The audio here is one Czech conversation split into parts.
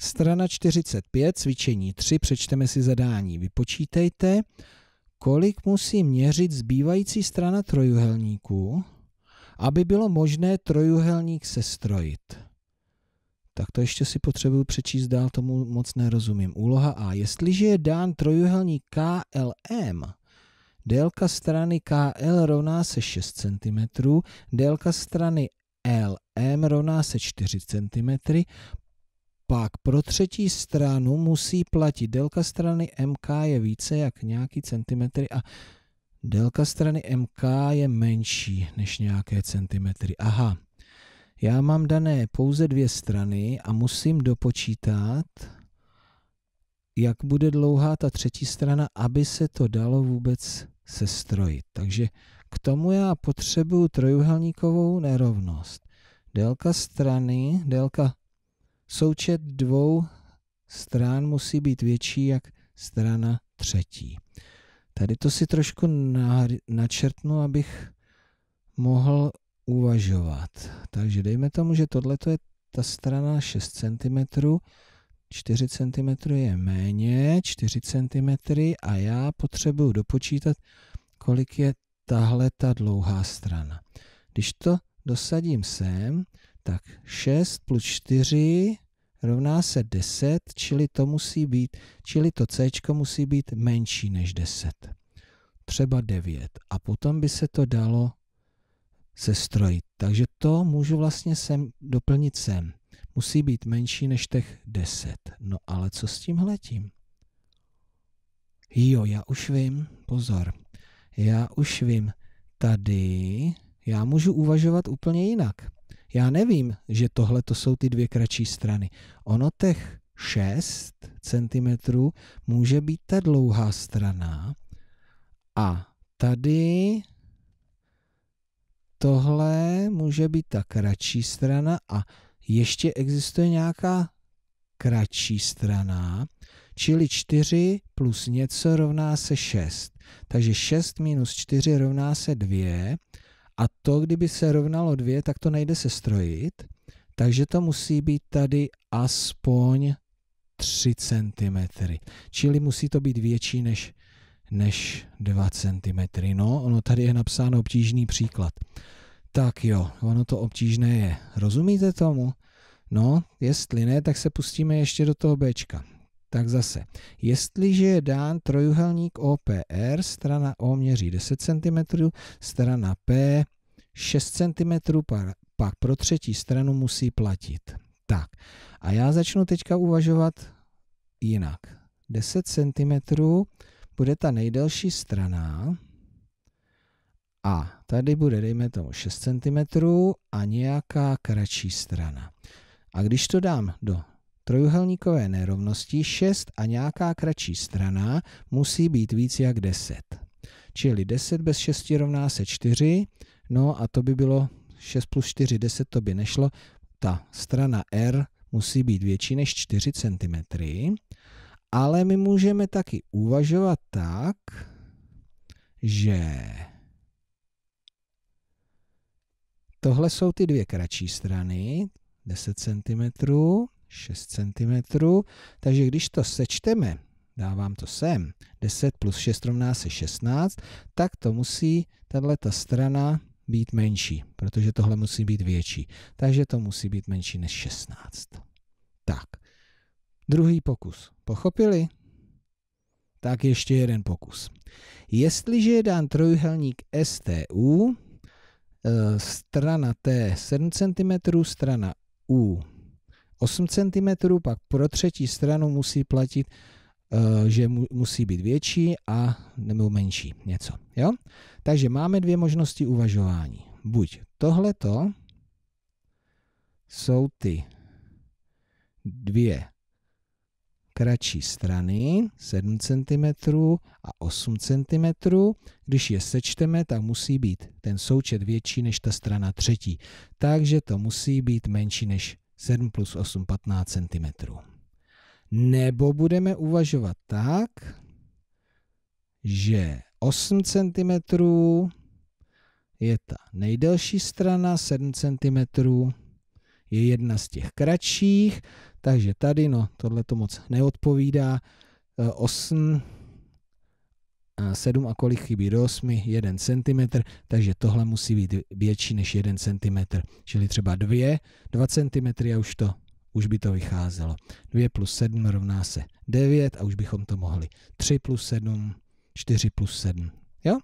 Strana 45, cvičení 3, přečteme si zadání. Vypočítejte, kolik musí měřit zbývající strana trojuhelníku, aby bylo možné trojuhelník sestrojit. Tak to ještě si potřebuji přečíst dál, tomu moc nerozumím. Úloha A. Jestliže je dán trojuhelník KLM, délka strany KL rovná se 6 cm, délka strany LM rovná se 4 cm, pak pro třetí stranu musí platit délka strany MK je více jak nějaký centimetry a délka strany MK je menší než nějaké centimetry. Aha, já mám dané pouze dvě strany a musím dopočítat, jak bude dlouhá ta třetí strana, aby se to dalo vůbec sestrojit. Takže k tomu já potřebuju trojuhelníkovou nerovnost. Délka strany, délka součet dvou stran musí být větší jak strana třetí. Tady to si trošku načrtnu, abych mohl uvažovat. Takže dejme tomu, že tohle je ta strana 6 cm, 4 cm je méně, 4 cm a já potřebuju dopočítat, kolik je tahle ta dlouhá strana. Když to dosadím sem, tak 6 plus 4 rovná se 10, čili to musí být, čili to C musí být menší než 10. Třeba 9. A potom by se to dalo sestrojit. Takže to můžu vlastně sem doplnit sem. Musí být menší než těch 10. No ale co s tím letím? Jo, já už vím, pozor, já už vím, tady já můžu uvažovat úplně jinak. Já nevím, že tohle to jsou ty dvě kratší strany. Ono těch 6 cm může být ta dlouhá strana a tady tohle může být ta kratší strana a ještě existuje nějaká kratší strana, čili 4 plus něco rovná se 6. Takže 6 minus 4 rovná se 2 a to, kdyby se rovnalo 2, tak to nejde se strojit, takže to musí být tady aspoň 3 cm. Čili musí to být větší než, než 2 cm. No, ono tady je napsáno obtížný příklad. Tak jo, ono to obtížné je. Rozumíte tomu? No, jestli ne, tak se pustíme ještě do toho Bčka. Tak zase, jestliže je dán trojuhelník OPR, strana O měří 10 cm, strana P 6 cm, pak pro třetí stranu musí platit. Tak, a já začnu teďka uvažovat jinak. 10 cm bude ta nejdelší strana a tady bude, dejme tomu, 6 cm a nějaká kratší strana. A když to dám do trojuhelníkové nerovnosti, 6 a nějaká kratší strana musí být víc jak 10. Čili 10 bez 6 rovná se 4, no a to by bylo 6 plus 4, 10, to by nešlo. Ta strana R musí být větší než 4 cm, ale my můžeme taky uvažovat tak, že tohle jsou ty dvě kratší strany, 10 cm, 6 cm, takže když to sečteme, dávám to sem, 10 plus 6 rovná se 16, tak to musí tato strana být menší, protože tohle musí být větší. Takže to musí být menší než 16. Tak, druhý pokus. Pochopili? Tak ještě jeden pokus. Jestliže je dán trojuhelník STU, eh, strana T 7 cm, strana U 8 cm, pak pro třetí stranu musí platit, uh, že mu, musí být větší a nebo menší něco. Jo? Takže máme dvě možnosti uvažování. Buď tohleto jsou ty dvě kratší strany, 7 cm a 8 cm. Když je sečteme, tak musí být ten součet větší než ta strana třetí. Takže to musí být menší než 7 plus 8, 15 cm. Nebo budeme uvažovat tak, že 8 cm je ta nejdelší strana, 7 cm je jedna z těch kratších, takže tady, no, tohle to moc neodpovídá. 8, e, 7 a kolik chybí do 8, 1 cm, takže tohle musí být větší než 1 cm, čili třeba 2, 2 cm a už to už by to vycházelo. 2 plus 7 rovná se 9 a už bychom to mohli. 3 plus 7, 4 plus 7. Jo?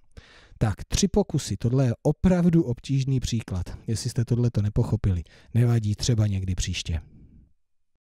Tak, tři pokusy. Tohle je opravdu obtížný příklad. Jestli jste tohle to nepochopili, nevadí třeba někdy příště.